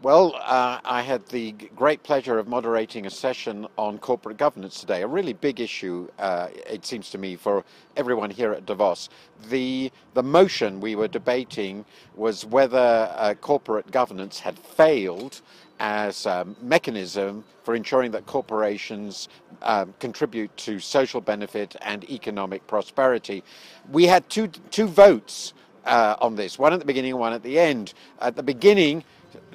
Well, uh, I had the great pleasure of moderating a session on corporate governance today, a really big issue, uh, it seems to me, for everyone here at Davos. The, the motion we were debating was whether uh, corporate governance had failed as a mechanism for ensuring that corporations um, contribute to social benefit and economic prosperity. We had two, two votes uh, on this, one at the beginning one at the end. At the beginning,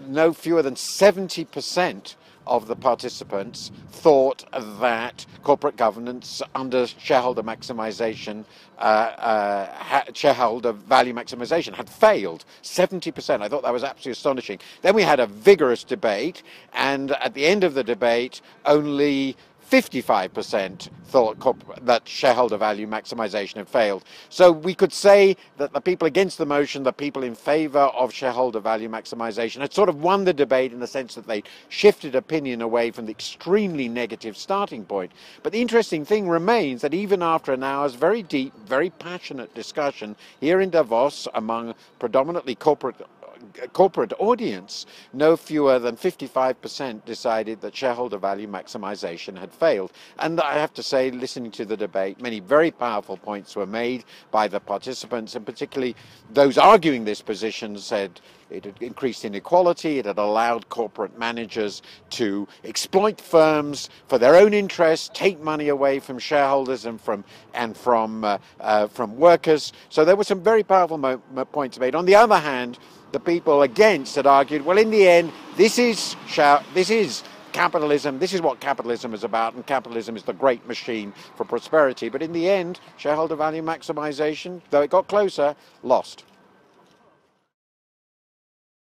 no fewer than 70% of the participants thought that corporate governance under shareholder maximization, uh, uh, shareholder value maximization had failed. 70%. I thought that was absolutely astonishing. Then we had a vigorous debate, and at the end of the debate, only 55% thought that shareholder value maximization had failed. So we could say that the people against the motion, the people in favor of shareholder value maximization, had sort of won the debate in the sense that they shifted opinion away from the extremely negative starting point. But the interesting thing remains that even after an hour's very deep, very passionate discussion here in Davos among predominantly corporate corporate audience, no fewer than 55% decided that shareholder value maximization had failed. And I have to say, listening to the debate, many very powerful points were made by the participants, and particularly those arguing this position said it had increased inequality, it had allowed corporate managers to exploit firms for their own interests, take money away from shareholders and from and from uh, uh, from workers. So there were some very powerful points made. On the other hand, the people against had argued, well, in the end, this is this is capitalism. This is what capitalism is about, and capitalism is the great machine for prosperity. But in the end, shareholder value maximization, though it got closer, lost.